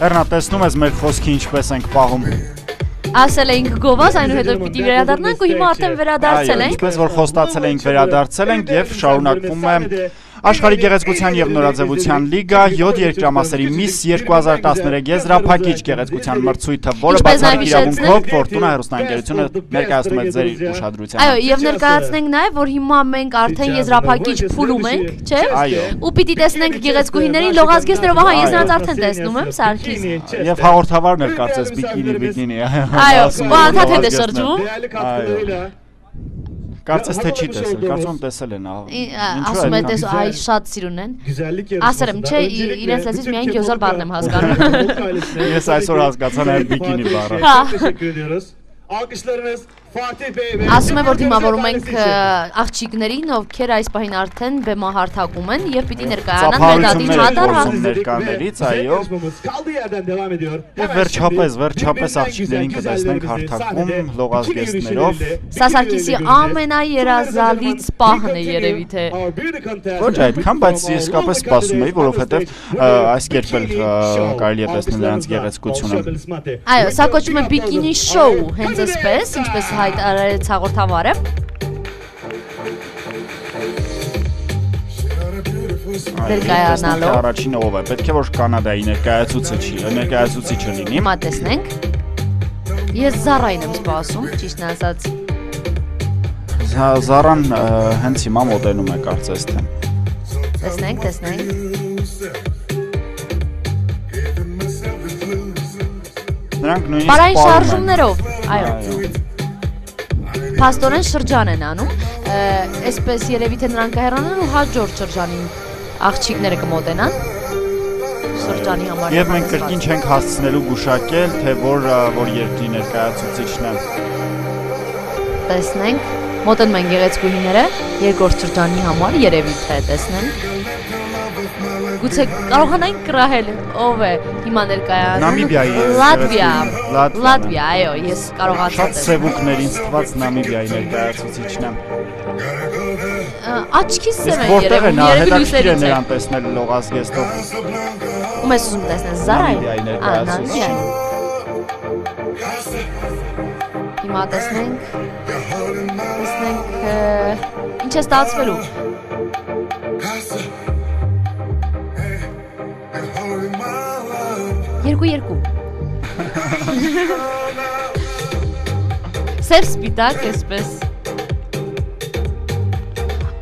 Էրնա, տեսնում ես մեր խոսքի ինչպես ենք պահում։ Ասել էինք գովազ, այնուհետև պիտի վերադառնանք ու հիմա արդեն վերադարձել ենք։ Ինչպես որ խոստացել էինք վերադարձել ենք եւ շարունակվում է Աշխարհի գեղեցկության եւ նորաձևության լիգա 7 երկրամասերի Miss 2013 եզրափակիչ գեղեցկության մրցույթը, որը բացառիկ իրավունքով Fortuna հեռուստաընկերությունը ներկայացնում է ձեր ուշադրությանը։ Այո, եւ ներկայացնենք նաեւ, որ հիմա մենք արդեն եզրափակիչ փուլում ենք, չէ՞։ Այո։ Ու պիտի տեսնենք գեղեցկուհիներին լողազգեստներով, ահա ես նրանց արդեն տեսնում եմ, Սարգիս։ Եվ հաղորդավարն էլ կարծես բիկինի, բիկինի։ Այո, ու անդադ հետ է շրջում։ Այո։ Կարծես թե չի տեսել, կարծում եմ տեսել են ահա։ Ասում են տես այ շատ սիրուն են։ Ասել եմ, չէ, իրենց լեզվից միայն գյոզալ բառն եմ հասկանում։ Ես այսօր հասկացա նաև բիկինի բառը։ Հա։ Ֆաթիհ բեյ Ասում է որ դիմավորում ենք աղջիկներին, ովքեր այս պահին արդեն բեմահարթակում են եւ պիտի ներկայանան մեր դատի հադար ներկաներից, այո։ Եվ վերջապես, վերջապես աղջիկներին կտեսնենք հարթակում լողազգեստներով։ Սա Սարգիսի ամենաերազալից պահն է երևի թե։ Ոչ այդքան, բայց ես իսկապես սպասում էի, որովհետեւ այս կերպ էլ կարելի է տեսնել նրանց գեղեցկությունը։ Այո, սա կոչվում է բիկինի շոու, հենց այսպես, ինչպես հայտարարեց հաղորդավարը։ Ներկայանալով։ Առաջինը ով է։ Պետք է որ Կանադայի ներկայացուցիչի, ներկայացուցիչը լինի։ Հիմա տեսնենք։ Ես Զարային եմ սպասում, ճիշտն ասած։ Զարան հենց հիմա մոտենում է կարծես թե։ Տեսնենք, տեսնենք։ Նրանք նույնիսկ Բարային շարժումներով, այո փաստորեն շրջան են անում, այսպես երևի թե նրանք կհեռանան ու հաջորդ շրջանին աղջիկները կմոտենան շրջանի համար։ Եվ մենք կրկին չենք հասցնելու գուշակել, թե որ որ երկրի ներկայացուցիչն է։ Տեսնենք, մոտենում են գեղեցկուհիները երկրորդ շրջանի համար, երևի թե տեսնենք Գուցե կարողանանք կրահել ով է հիմա ներկայանում։ Նամիբիայի։ Լատվիա։ Լատվիա, այո, ես կարողացա։ Շատ սևուկներից թված Նամիբիայի ներկայացուցիչն եմ։ Աչքիս սև է երևում, երևի լույսերից է։ Նրան տեսնել լողազգեստով։ Ում ես ուզում տեսնել Զարայի։ Նամիբիայի Հիմա տեսնենք։ Տեսնենք ինչ է ստացվելու։ Երկու երկու։ Սև սպիտակ էսպես։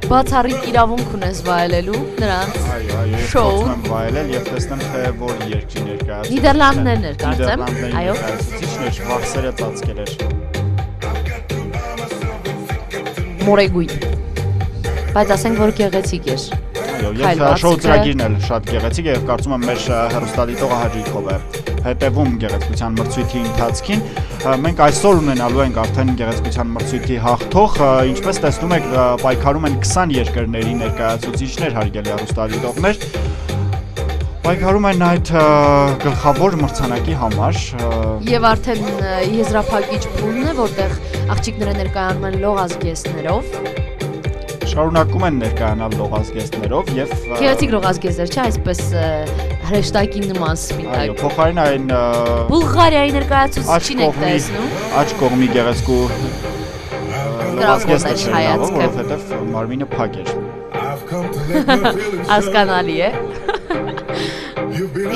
Բացառիկ իրավունք ունես վայելելու նրանց։ Այո, այո, վայելել եւ տեսնեմ թե որ երկրի ներկայացուցիչ։ Նիդերլանդներն էր, կարծեմ։ Այո։ Ներկայացուցիչն էր, վախսերը ծածկել էր։ Մորեգույն։ Բայց ասենք որ գեղեցիկ էր։ Այո, եւ շոու ծրագիրն էլ շատ գեղեցիկ է եւ կարծում եմ մեր հերոստատիտողը Հաջիկով է հետևում գեղեցկության մրցույթի ընթացքին։ Մենք այսօր ունենալու ենք արդեն գեղեցկության մրցույթի հաղթող, ինչպես տեսնում եք, պայքարում են 20 երկրների ներկայացուցիչներ, հարգելի հերոստատիտողներ պայքարում են այդ գլխավոր մրցանակի համար եւ արդեն եզրափակիչ փուլն է որտեղ աղջիկները ներկայանում են լողազգեստներով շարունակում են ներկայանալ լողազգեստներով եւ Գեղեցիկ լողազգեստեր, չէ, այսպես հրեշտակի նման սպիտակ։ Այո, փոխարեն այն Բուլղարիայի ներկայացուցիչին եք տեսնում։ Աջ կողմի գեղեցկու լողազգեստը հայացքը, որովհետեւ մարմինը փակ էր։ Հասկանալի է։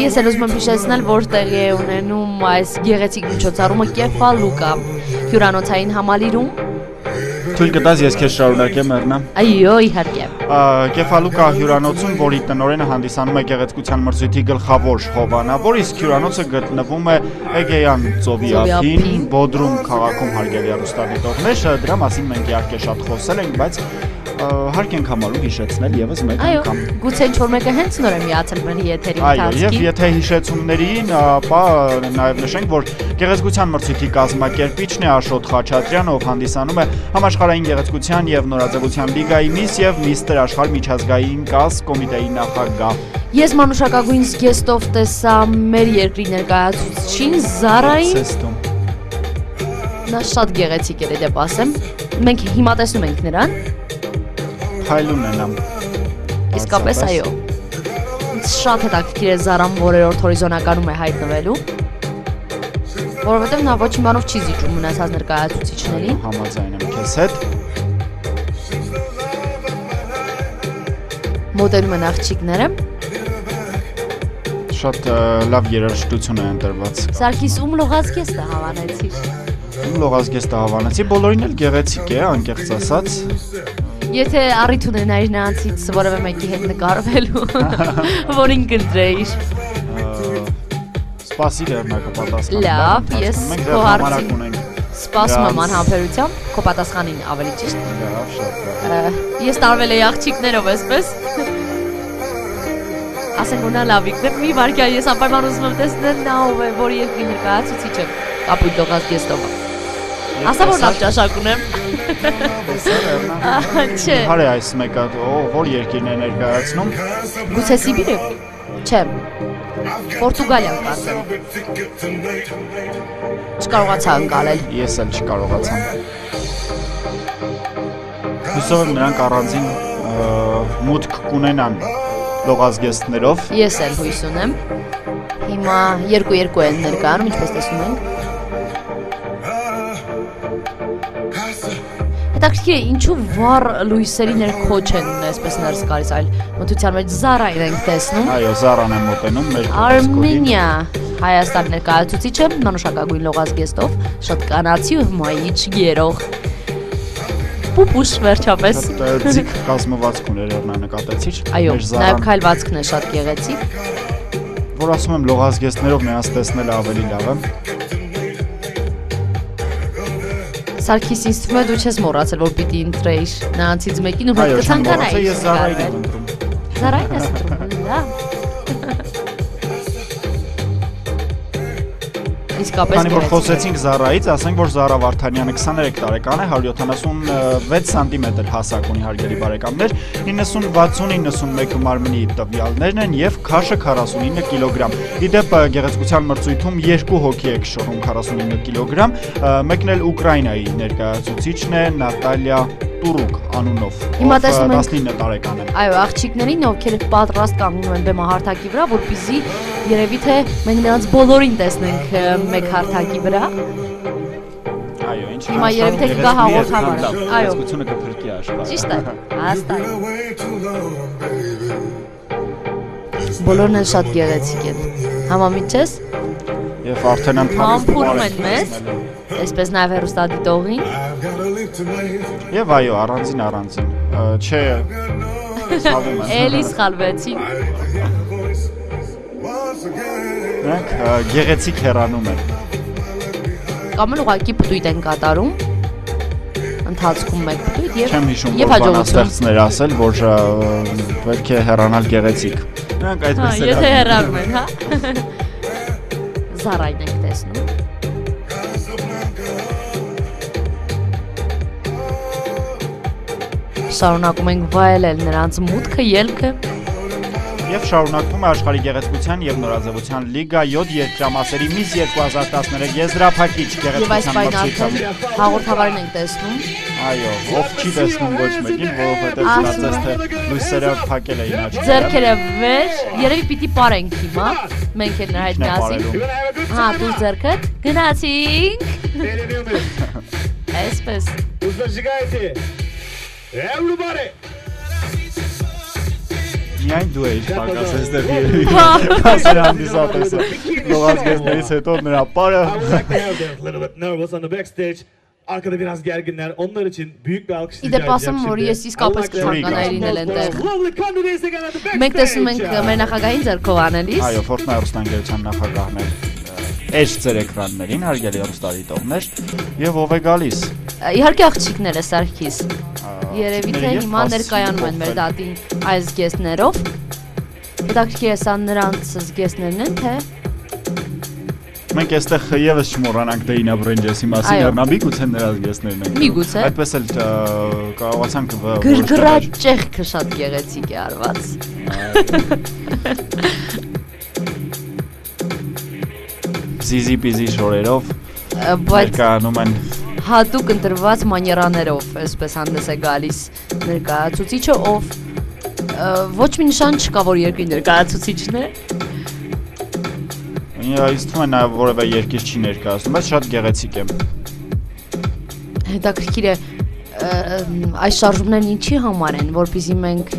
Ես էլ ուզում եմ հիշեցնել, որ տեղի է ունենում այս գեղեցիկ միջոցառումը Կեֆալուկա հյուրանոցային համալիրում Թույլ կտաս ես քեզ շարունակեմ Էրնա։ Այո, իհարկե։ Կեֆալուկա հյուրանոցում, որի տնօրենը հանդիսանում է գեղեցկության մրցույթի գլխավոր հովանավոր, իսկ հյուրանոցը գտնվում է Էգեյան ծովի ափին, Բոդրում քաղաքում հարգելի արուստադիտողներ, դրա մասին մենք իհարկե շատ խոսել ենք, բայց հարկ ենք համարում հիշեցնել եւս մեկ անգամ։ Այո, գուցե ինչ որ մեկը հենց նոր է միացել մեր եթերի ընթացքին։ Այո, եւ եթե հիշեցումներին, ապա նաեւ նշենք, որ գեղեցկության մրցույթի կազմակերպիչն է Աշոտ Խաչատրյանը, ով հանդիսանում է համաշխարհային գեղեցկության եւ նորաձևության լիգայի միս եւ միստր աշխարհ միջազգային կաս կոմիտեի նախագահ։ Ես մանուշակագույն զգեստով տեսա մեր երկրի ներկայացուցչին Զարային։ Նա շատ գեղեցիկ էր, դեպ ասեմ։ Մենք հիմա տեսնում ենք նրան փայլուն են ամ։ Իսկապես այո։ շատ հետաքրքիր է Զարան որերորդ հորիզոնականում է հայտնվելու։ Որովհետև նա ոչ մի բանով չի զիջում մնացած ներկայացուցիչներին։ Համաձայն եմ քեզ հետ։ Մոդելում են աղջիկները։ Շատ լավ երաժշտություն է ընտրված։ Սարգիս ում լողացկեստը հավանեցիր։ Իմ լողազգեստը հավանեցի, բոլորին էլ գեղեցիկ է, անկեղծ ասած։ Եթե առիթ ունենայիր նրանցից որևէ մեկի հետ նկարվելու, որին կընտրեիր։ Սպասի դեռնակը պատասխանը։ Լավ, ես մենք քո դեռ հարցին- Սպասում եմ անհամբերությամբ, քո պատասխանին ավելի ճիշտ։ Լավ, շատ լավ։ Ես տարվել էի աղջիկներով, այսպես։ Ասենք որ նա լավիկն է, մի վարքյան ես անպայման ուզում եմ տեսնել նա ով է, որի երկրի ներկայացուցիչը կապույտ լողած գեստով։ Ասա որ լավ ճաշակ ունեմ։ Չէ, Հարե այս մեկը, որ երկիրն է ներկայացնում։ գուցե Սիբիրը։ Չէ։ Պորտուգալիան կարծեմ։ Չկարողացա անցալել։ Ես էլ չկարողացամ։ Հուսով եմ նրանք առանձին մուտք կունենան լողազգեստներով։ Ես էլ հույս ունեմ։ Հիմա երկու-երկու են ներկայանում, ինչպես տեսնում ենք։ Հետաքրքիր է, ինչու վառ լույսերի ներքո չեն այսպես ներս գալիս, այլ մթության մեջ Զարային ենք տեսնում։ Այո, Զարան է մոտենում մեր Արմենիա Հայաստան ներկայացուցիչը մանուշակագույն լողազգեստով, շատ կանացի ու հմայիչ երող։ Պուպուշ վերջապես։ Ձիգ կազմվածք ուներ երնա նկատեցիչ։ Այո, նաև քայլվածքն է շատ գեղեցիկ։ որ ասում եմ լողազգեստներով նրանց տեսնելը ավելի լավ է։ Սարգիս ինձ թվում է դու չես մոռացել որ պիտի ընտրեիր նրանցից մեկին ու Այո, հետ չեմ մոռացել, ես Զարային եմ ընտրում։ Զարային ես ընտրում։ Իսկապես Քանի որ խոսեցինք Զարայից, ասենք որ Զարա Վարդանյանը 23 տարեկան է, 176 սանտիմետր հասակ ունի հարգելի բարեկամներ, 90-60-91 մարմնի տվյալներն են եւ քաշը 49 կիլոգրամ։ Իդեպ գեղեցկության մրցույթում երկու հոգի է քշորում 49 կիլոգրամ, մեկն էլ Ուկրաինայի ներկայացուցիչն է Նատալիա Տուրուկ անունով։ Հիմա տեսնում ենք- 19 տարեկան է։ Այո, աղջիկներին, ովքեր պատրաստ կանգնում են բեմահարթակի վրա, որպեսզի երևի թե մենք նրանց բոլորին տեսնենք մեկ հարթակի վրա։ Այո, ինչ Հիմա երևի թե կգա հաղորդավարը։ Այո։ Գեղեցկությունը կփրկի աշխարհը։ Ճիշտ է։ Հաստատ։ Բոլորն են շատ գեղեցիկ են։ Համամիջ ես։ Եւ արդեն եմ Համբուրում են մեզ։ Այսպես նաև հերոստատիտողին։ Եվ այո, առանձին առանձին։ Չէ, ցավում եմ։ Էլի սխալվեցին։ Նրանք ա, գեղեցիկ հեռանում են։ Կամ էլ ուղակի պտույտ են կատարում։ Ընթացքում մեկ պտույտ եւ Չեմ հիշում, եւ որ հաջողություն։ բանաստեղծներ ասել, որ պետք է հեռանալ գեղեցիկ։ Նրանք Հա, այդպես եթե էլ հեռանում են, հա։ Զարային ենք տեսնում։ Շարունակում ենք վայելել նրանց մուտքը, ելքը եւ շարունակվում է աշխարհի գեղեցկության եւ նորաձևության լիգա 7 երկրամասերի միս 2013 եզրափակիչ գեղեցկության մրցույթը։ Հաղորդավարին ենք տեսնում։ Այո, ով չի տեսնում ոչ մեկին, որովհետեւ կարծես թե լույսերը փակել էին աչքերը։ Ձերքերը վեր, երևի պիտի պարենք հիմա։ Մենք էլ նրա հետ միասին։ Հա, դու ձերքը գնացինք։ Այսպես։ Ուզում եք գայտի։ Everybody Միայն դու էիր պակաս այստեղ Հա։ երևի։ Կասեր հանդիսատեսը։ Լողացկեսներից հետո նրա պարը biraz gerginler. Onlar için büyük bir alkış rica edeceğim ասեմ, որ şimdi. ես իսկապես կցանկանայի լինել այնտեղ։. Մենք տեսնում ենք մեր նախագահային ձեռքով անելիս։ Այո, Fortnite ռուստանգերության նախագահն է էջ ձեր էկրաններին հարգելի ռուստադիտողներ եւ ով է գալիս Իհարկե աղջիկներ է Սարգիս։ Երևի թե հիմա ներկայանում են մեր դատին այս զգեստներով։ Հետաքրքիր է սա նրանց զգեստներն են, թե Մենք այստեղ եւս չմոռանանք Դեյնա Բրենջեսի մասին, Այո։ հեռնաբի գուցե նրա զգեստներն են։ Միգուցե։ Այդպես էլ կարողացանք գրգռաճ ճեղքը շատ գեղեցիկ է արված։ զիզի պիզի շորերով Բայց ներկայանում են հատուկ ընտրված մաներաներով, այսպես հանդես է գալիս ներկայացուցիչը, ով ոչ մի նշան չկա, որ երկրի ներկայացուցիչն է։ Ինձ թվում է նաև որևէ երկիր չի ներկայացնում, բայց շատ գեղեցիկ է։ Հետաքրքիր է այս շարժումներն ինչի համար են, որpիսի մենք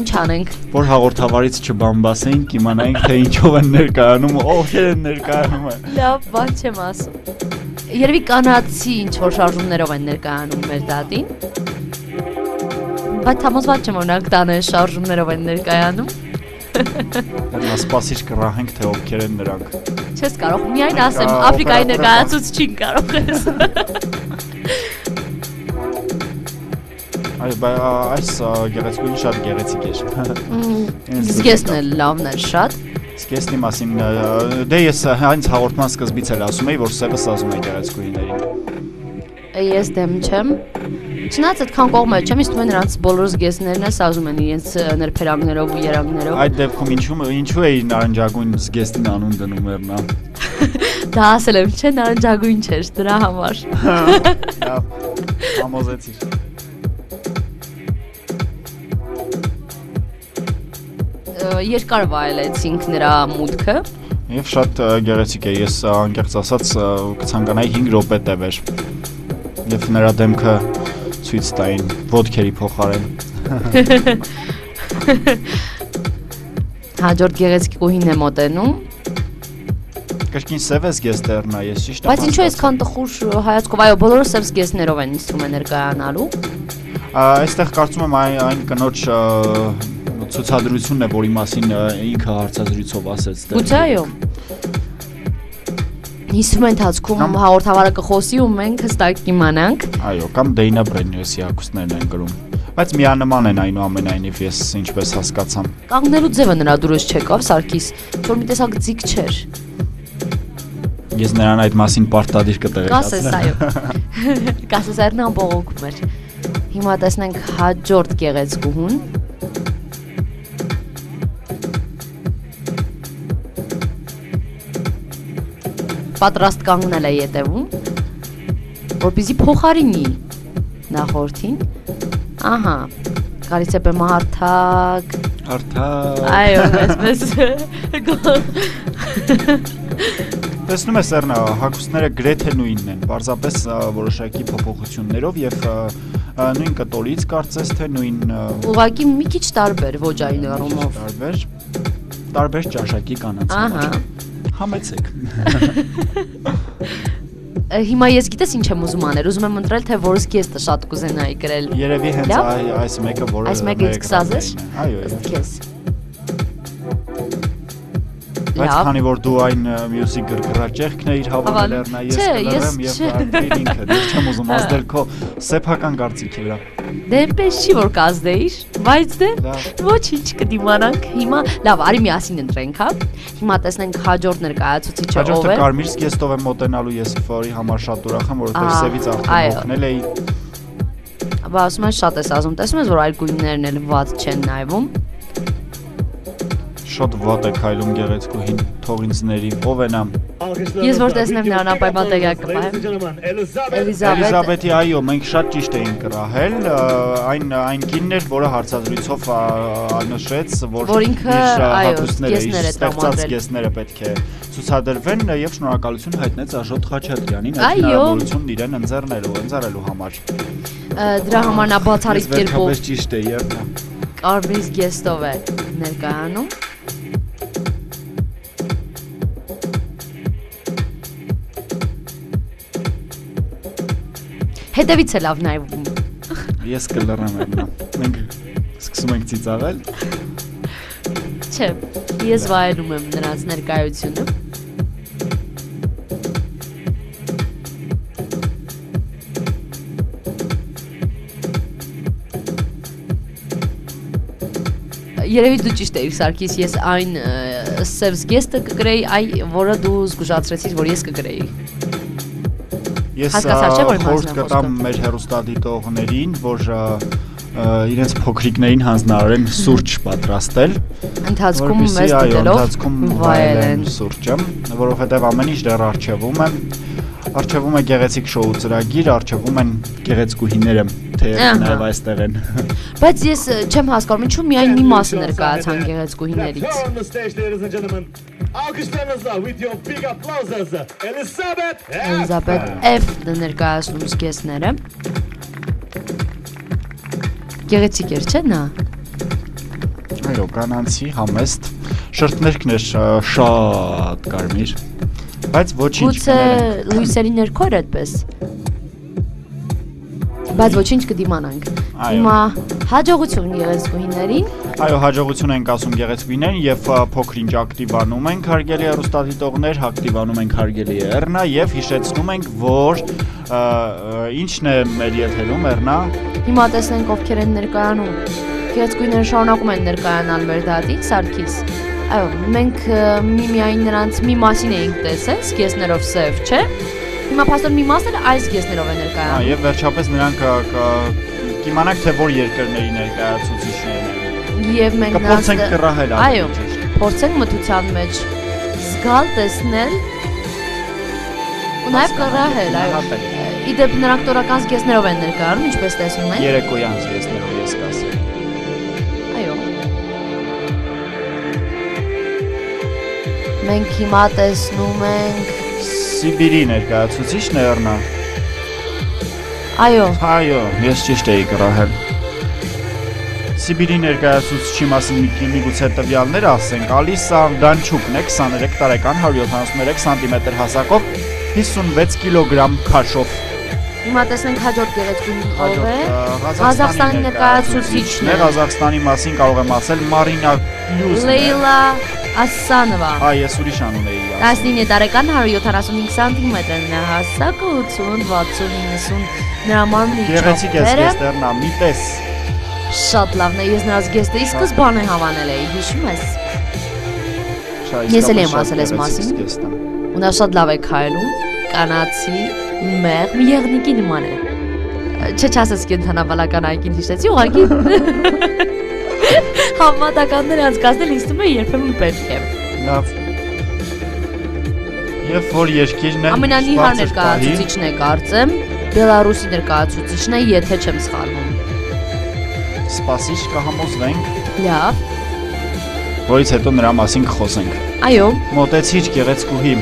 ինչ անենք։ Որ հաղորդավարից չբամբասենք, իմանայինք թե ինչով են ներկայանում, ովքեր են ներկայանում։ Լավ, բան չեմ ասում։ Երևի կանացի ինչ որ շարժումներով են ներկայանում մեր դատին։ Բայց համոզված չեմ օրինակ տանը շարժումներով են ներկայանում։ Նա սպասիչ կռահենք թե ովքեր են նրանք։ Չես կարող միայն ասեմ Աֆրիկայի ներկայացուցիչին կարող ես։ Այ բայ այս գեղեցկուին շատ գեղեցիկ էր։ Զգեսն էլ լավն էր շատ։ Զգեսնի մասին դե ես հենց հաղորդման սկզբից էլ ասում էի, որ սևը սազում է գեղեցկուիներին։ Ես դեմ չեմ։ Չնայած այդքան կողմը չեմ, իսկ նրանց բոլոր զգեսներն է սազում են իրենց ներփերանգներով ու երանգներով։ Այդ դեպքում ինչու ինչու էի նարնջագույն զգեստին անուն դնում էր նա։ Դա ասել եմ, չէ, նարնջագույն չէր դրա համար։ Լավ, համոզեցիր։ երկար վայելեցինք նրա մուտքը։ Եվ շատ գեղեցիկ է։ Ես անկեղծ ասած կցանկանայի 5 րոպե տևեր։ Եվ նրա դեմքը ցույց տային ոդքերի փոխարեն։ Հաջորդ գեղեցիկ կուհին է մոտենում։ Կրկին սև ես գեստերնա, ես ճիշտ եմ։ Բայց ինչու այսքան տխուր հայացքով, այո, բոլորը սև գեստներով են է ներկայանալու։ Այստեղ կարծում եմ այն կնոջ ցուցադրությունն է, որի մասին ինքը հարցազրույցով ասեց դեռ։ Գուցե այո։ Հիսում ընթացքում հաղորդավարը կխոսի ու մենք հստակ կիմանանք։ Այո, կամ Դեյնա Բրենյոսի ակուստներն են գրում։ Բայց միանման են այնուամենայնիվ ես ինչպես հասկացամ։ Կանգնելու ձևը նրա դուրս չեկավ Սարգիս, որ մի տեսակ ձիգ չէր։ Ես նրան այդ մասին պարտադիր կտեղեկացնեմ։ Կասես, այո։ Կասես այրն ամբողոքում էր։ Հիմա տեսնենք հաջորդ գեղեցկուհուն։ պատրաստ կանգնել է յետևում, որպեսզի փոխարինի նախորդին։ Ահա, գալիս է բեմահարթակ։ Հարթակ։ Այո, այսպես։ Տեսնում ես Էրնա, հակոստները գրեթե նույնն են, պարզապես որոշակի փոփոխություններով եւ նույն կտորից կարծես թե նույն ուղակի մի քիչ տարբեր ոճային առումով։ Տարբեր տարբեր ճաշակի կանանց Ահա Համեցեք։ Հիմա ես գիտես ինչ եմ ուզում անել, ուզում եմ ընտրել թե որս գեստը շատ կուզենայի գրել։ Երևի հենց այս մեկը, որը Այս մեկը սկսած ես։ Այո, այո։ Քեզ։ Բայց քանի որ դու այն մյուզիկ գրգռաճեղքն էիր հավանել երնա ես կլրեմ եւ արտիր ինքը դու չեմ ուզում ազդել քո սեփական կարծիքի վրա Դե այնպես չի որ կազդեիր բայց դե ոչինչ կդիմանանք հիմա լավ արի միասին ընտրենք հա հիմա տեսնենք հաջորդ ներկայացուցիչը ով է հաջորդը կարմիր սկեստով եմ մոտենալու ես որի համար շատ ուրախ եմ որովհետեւ սևից արդեն օգնել էի Բա ասում ես շատ ես ասում տեսնում ես որ այլ գույներն էլ ված չեն նայվում շատ վատ է քայլում գեղեցկուհին թող ինձ ների ով է նա Ես որ տեսնեմ նրան ապայման տեղյակ կպահեմ Էլիզաբեթ Էլիզաբեթի այո մենք շատ ճիշտ էինք կրահել այն այն կինն էր որը հարցազրույցով նշեց որ որ ինքը այո կեսները ստեղծած կեսները պետք է ցուցադրվեն եւ շնորհակալություն հայտնեց Աշոտ Խաչատրյանին այդ հնարավորությունն իրեն ընձեռնելու ընձեռելու համար դրա համար նա բացառիկ կերպով ճիշտ է եւ Կարմիր գեստով է ներկայանում Հետևից է լավ նայվում։ Ես կլռեմ այնա։ Մենք սկսում ենք ծիծաղել։ Չէ, ես վայելում եմ նրանց ներկայությունը։ Երևի դու ճիշտ էիր Սարգիս, ես այն սև զգեստը կգրեի, այ որը դու զգուշացրեցիր, որ ես կգրեի։ Ես խորհուրդ կտամ մեր հերոստադիտողներին, որ իրենց փոքրիկներին հանձնարարեն սուրճ պատրաստել ընթացքում մեզ դիտելով ընթացքում վայելեն սուրճը որովհետև ամեն ինչ դեռ արժևում է Արչևում է գեղեցիկ շոու ծրագիր, արչևում են գեղեցկուհիները, թե նաև այստեղ են։ Բայց ես չեմ հասկանում, ինչու միայն մի մասը ներկայացան գեղեցկուհիներից։ Alkışlarınızla with your big applauses. Elizabeth Elizabeth F ներկայացնում զգեստները։ Գեղեցիկ էր, չէ՞ նա։ Այո, կանանցի համեստ շրթներքն էր շատ կարմիր բայց ոչինչ Գուցե լույսերի ներքո էր այդպես։ Բայց ոչինչ կդիմանանք։ Հիմա հաջողություն գեղեցկուհիներին։ Այո, հաջողություն ենք ասում գեղեցկուհիներին եւ փոքրինչ ակտիվանում ենք հարգելի արուստադիտողներ, ակտիվանում ենք հարգելի Էռնա եւ հիշեցնում ենք, որ ինչն է մեր եթերում Էռնա։ Հիմա տեսնենք ովքեր են ներկայանում։ Գեղեցկուհիները շարունակում են ներկայանալ մեր դատից, Սարգիս։ մենք միմիայն նրանց մի մասին էինք տեսել, սկեսներով սև, չէ՞։ Հիմա փաստորեն մի մասն այս սկեսներով է ներկայանում։ Հա, եւ վերջապես նրանք կիմանանք թե որ երկրների ներկայացուցիչներն են։ Եվ մենք կփորձենք կռահել այո, փորձենք մթության մեջ զգալ, տեսնել ու նաև կռահել, այո։ Իդեպ նրանք տորական սկեսներով են ներկայանում, ինչպես տեսնում եք։ Երեկոյան սկեսներով ես կասեմ։ Մենք հիմա տեսնում ենք Սիբիրի ներկայացուցիչն է Էռնա։ Այո։ Այո, ես ճիշտ էի գրահել։ Սիբիրի ներկայացուցիչի մասին միգուցե տվյալներ ասենք, Ալիսա Դանչուկն է 23 տարեկան 173 սանտիմետր հասակով 56 կիլոգրամ քաշով։ Հիմա տեսնենք հաջորդ գեղեցկուն ով է։ Ղազախստանի ներկայացուցիչն է։ Ղազախստանի մասին կարող եմ ասել Մարինա Լյուզն է։ Լեյլա Ասանովա։ Այ ես ուրիշ անուն էի ասում։ 19 տարեկան 175 սանտիմետրն է հասակը 80 60 90 նրա մարմնի չափերը։ Գեղեցիկ է գեստերնա, մի տես։ Շատ լավն է, ես նրանց գեստերի սկզբանը հավանել էի, հիշում ես։ Ես էլ եմ ասել այս մասին։ Ու նա շատ լավ է քայլում, կանացի, մեղ, մի եղնիկի նման է։ Չէ, չասես կենթանավալական այգին հիշեցի, ուղղակի Համատականներ անցկացնել ինձ թվում է երբեմն պետք է։ Լավ։ Եվ որ երկիրն է Ամենանիհար ներկայացուցիչն է կարծեմ, Բելարուսի ներկայացուցիչն է, եթե չեմ սխալվում։ Սպասիչ կհամոզվենք։ Լավ։ Որից հետո նրա մասին կխոսենք։ Այո։ Մոտեցիչ գեղեցկուհի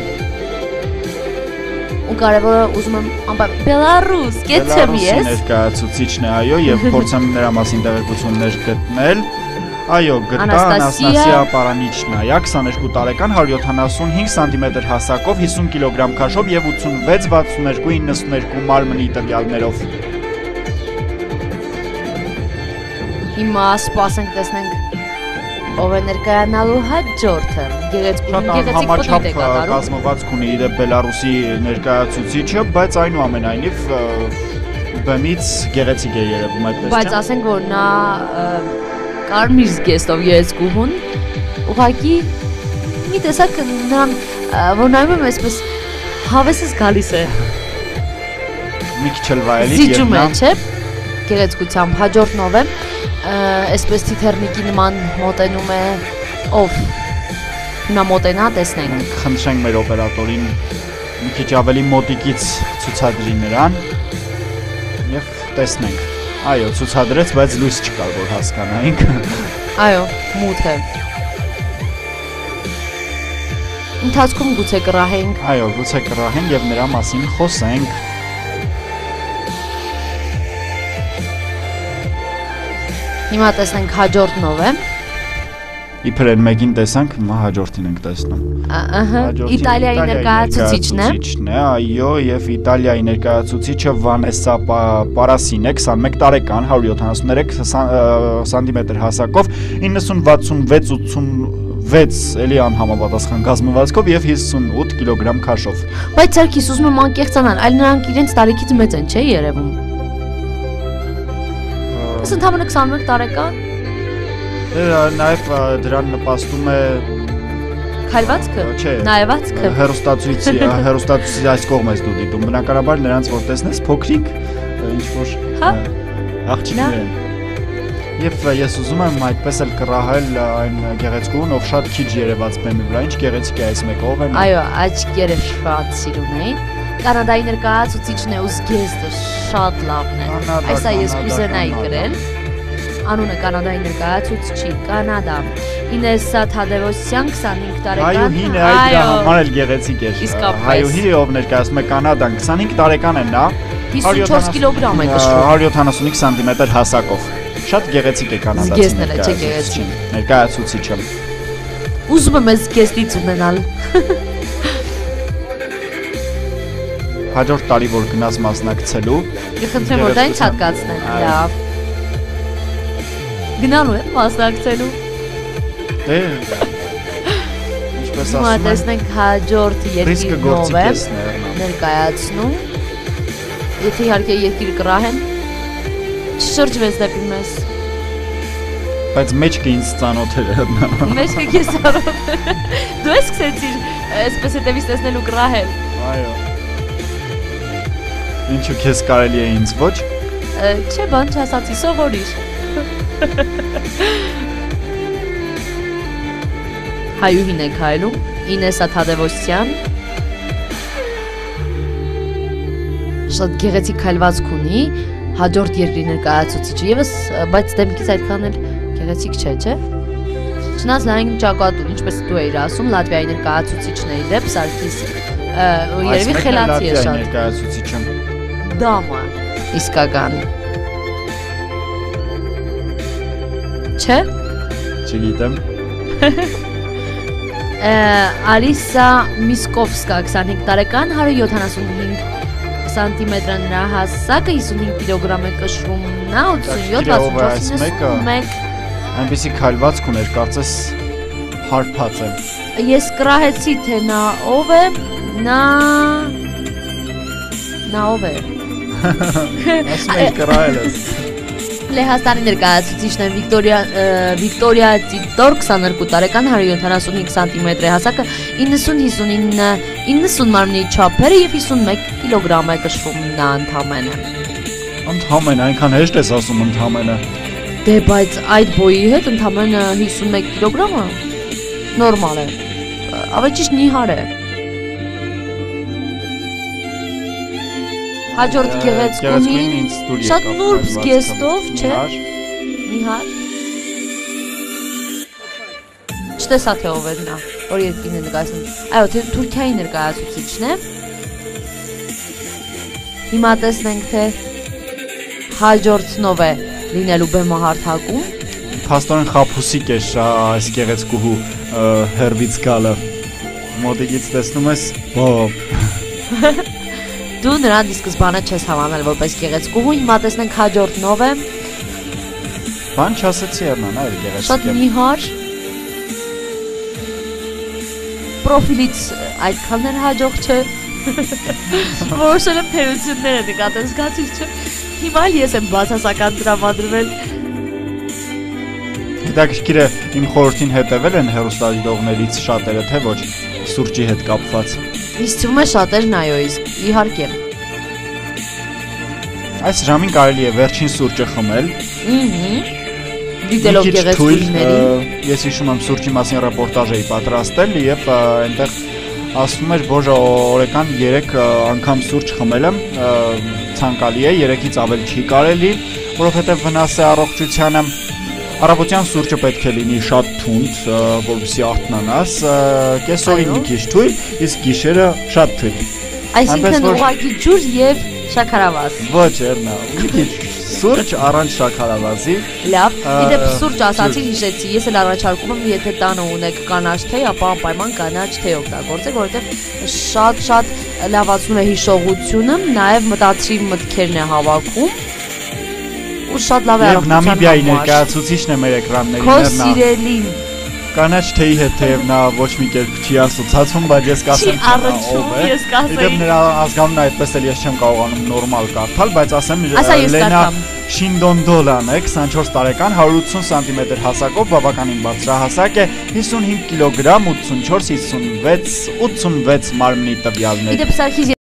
ու կարևորը ուզում եմ անպայ Բելարուս, կեցեմ ես։ Ներկայացուցիչն է, այո, եւ փորձեմ նրա մասին տեղեկություններ գտնել։ Այո, գտա Անաստասիա Պարանիչնայա 22 տարեկան 175 սանտիմետր հասակով 50 կիլոգրամ քաշով եւ 86 62 92 մարմնի տվյալներով։ Հիմա սպասենք տեսնենք ով է ներկայանալու հաջորդը։ Գեղեցիկ գեղեցիկ պտույտ է կատարում։ Կազմվածք ունի իդե Բելարուսի ներկայացուցիչը, բայց այնուամենայնիվ բեմից գեղեցիկ է երևում այդպես։ Բայց ասենք որ նա կարմիր զգեստով երեցկուհուն ուղակի մի տեսակ նրան որ նայում եմ այսպես հավեսս գալիս է մի քիչ էլ վայելի եւ նա չէ գեղեցկությամբ հաջորդնով է այսպես թիթեռնիկի նման մոտենում է ով հիմա մոտենա տեսնենք խնդրենք մեր օպերատորին մի քիչ ավելի մոտիկից ցուցադրի նրան եւ տեսնենք Այո, ցուցադրեց, բայց լույս չկար, որ հասկանայինք։ Այո, մութ է։ Ընթացքում գուցե կռահենք։ Այո, գուցե կռահենք եւ նրա մասին խոսենք։ Հիմա տեսնենք հաջորդն ով է։ Իբր այն մեկին տեսանք, հիմա հաջորդին ենք տեսնում։ Ահա, Իտալիայի ներկայացուցիչն է։ Ներկայացուցիչն է, այո, եւ Իտալիայի ներկայացուցիչը Վանեսա Պարասին է, 21 տարեկան, 173 սանտիմետր հասակով, 90-66-86 էլի անհամապատասխան կազմվածքով եւ 58 կիլոգրամ քաշով։ Բայց Սարգիս ուզում եմ անկեղծանալ, այլ նրանք իրենց տարիքից մեծ են, չէ՞ երևում։ Ըստ ընդհանուր 21 տարեկան Նաև դրան նպաստում է Քայլվածքը, չէ, նայվածքը, հերոստացույցի, հերոստացույցի այս կողմ ես դու դիտում։ Բնականաբար նրանց որ տեսնես փոքրիկ ինչ որ հա աղջիկներ են։ Եվ ես ուզում եմ այդպես էլ կռահել այն գեղեցկուն, ով շատ քիչ երևաց բեմի վրա, ինչ գեղեցիկ է այս մեկը, ով է։ Այո, աչքերը շատ սիրուն էին։ Կանադայի ներկայացուցիչն է ու զգեստը շատ լավն է։ Այսա ես կուզենայի գրել։ Անունը Կանադայի ներկայացուցիչի Կանադա։ Ինեսա Թադևոսյան 25 տարեկան։ Հայուհին է այդ դրա համար էլ գեղեցիկ է։ Իսկապես։ Հայուհի ով ներկայացնում է Կանադան 25 տարեկան է նա։ 54 կիլոգրամ է կշռում։ 175 սանտիմետր հասակով։ Շատ գեղեցիկ է կանադացի էլ է, չէ՞ գեղեցիկ։ Ներկայացուցիչը։ Ուզում եմ ես զգեստից ունենալ։ Հաջորդ տարի որ գնաց մասնակցելու, Կխնդրեմ որ դա ինձ հատկացնեն։ Լավ։ Գնալու եմ մասնակցելու։ դե ինչպես ասում են, տեսնենք հաջորդ ռիսկը երկիր գործի նով է ներկայացնում։ Եթե իհարկե երկիր կռահեն, շրջվեց դեպի մեզ։ Բայց մեջքը ինձ ծանոթ էր նա։ Մեզ կես առավ։ Դու ես սկսեցիր այսպես հետևից տեսնելու կռահել։ Այո։ Ինչու քեզ կարելի է ինձ ոչ։ Չէ, բան չասացի, սովորիր։ Հայուհին է քայլում, Ինեսա Թադևոսյան։ Շատ գեղեցիկ քայլվածք ունի, հաջորդ երկրի ներկայացուցիչը եւս, բայց դեմքից այդքան էլ գեղեցիկ չէ, չէ՞։ Չնայած լայն ճակատուն, ինչպես դու էիր ասում, Լատվիայի ներկայացուցիչն է դեպ Սարգիս երևի խելացի է շատ։ ներկայացուցիչը։ Դամա, իսկական։ Չէ՞։ Չգիտեմ։ Ը, Ալիսա Միսկովսկա 25 տարեկան 175 սանտիմետր նրա հասակը 55 կիլոգրամ է կշռում նա 87 Տաքիրը ով է այս 64 մեկը? 91 Այնպեսի քայլվածք ուներ, կարծես հարբած է։ ես կրահեցի թե նա ով է նա նա ով է Ասում եք կռահել ես։ Լեհաստանի ներկայացուցիչն է Վիկտորիա Վիկտորիա Տիտոր 22 տարեկան 175 սանտիմետր է հասակը 90-59 90 մարմնի չափերը եւ 51 կիլոգրամ է կշռում նա ընդամենը Ընդհանրեն այնքան հեշտ ես ասում ընդհանրենը։ Դե բայց այդ բոյի հետ ընդամենը 51 կիլոգրամը նորմալ է ավելի ճիշտ նիհար է Հաջորդ դուր շատ նուրբ զգեստով, չէ՞։ Նիհար։ Չտեսա թե ով է նա, որ երկինն է նկարացնում։ Այո, թե Թուրքիայի ներկայացուցիչն է։ Հիմա տեսնենք թե հաջորդնով է լինելու բեմահարթակում։ Փաստորեն խափուսիկ է այս գեղեցկուհու հերվից գալը։ Մոտիկից տեսնում ես, բոբ։ Դու նրան ի սկզբանե չես համանել որպես գեղեցկուհու, հիմա տեսնենք հաջորդնով է։ Բան չասեցի Էրնան, այլ Շատ գեղեցիկ է։ նիհար։ Պրոֆիլից այդքան էլ հաջող չէ։ Որոշել եմ թերությունները նկատել, զգացիք չէ։ Հիմա ես եմ բացասական տրամադրվել։ Հետաքրքիր է իմ խորհրդին հետևել են հերոստատիտողներից շատերը, թե ոչ սուրճի հետ կապված։ Ինձ թվում է շատերն այո, իսկ իհարկե։ Այս ժամին կարելի է վերջին սուրճը խմել։ Ահա։ Դիտելով ը, Ես հիշում եմ սուրճի մասին ռեպորտաժ էի պատրաստել եւ այնտեղ ասվում էր, որ օրեկան 3 անգամ սուրճ խմելը ցանկալի է, 3-ից ավել չի կարելի, որովհետեւ վնաս է առողջությանը։ Արաբոցյան սուրճը պետք է լինի շատ թունդ, որովհետեւ ախտնանաս, ը, կեսօրին մի քիչ թույլ, իսկ գիշերը շատ թույլ։ Այսինքն ուղակի ջուր եւ շաքարավազ։ Ոչ, Էրնա, մի քիչ սուրճ առանց շաքարավազի։ Լավ, իդեպ սուրճ ասացի հիշեցի, ես էլ առաջարկում եմ, եթե տանը ունեք կանաչ թեյ, ապա անպայման կանաչ թեյ օգտագործեք, որովհետև շատ-շատ լավացնում է հիշողությունը, նաև մտածրի մտքերն է հավաքում։ Ու շատ լավ է Եվ Նամիբիայի համար։ ներկայացուցիչն է մեր էկրաններին Քո Էրնա։ սիրելին Կանաչ թեյի հետ թեև նա ոչ մի կերպ չի ասոցացվում, բայց ես կասեմ չի առնչվում, ես Իդեպ կասեի։ նրա ազգանունը այդպես էլ ես չեմ կարողանում նորմալ կարդալ, բայց ասեմ Լենա Շինդոնդոլան է 24 տարեկան, 180 սանտիմետր հասակով, բավականին բարձրահասակ է, 55 կիլոգրամ, 84, 56, 86 մարմնի տվյալներ։ Իդեպ Սարգիս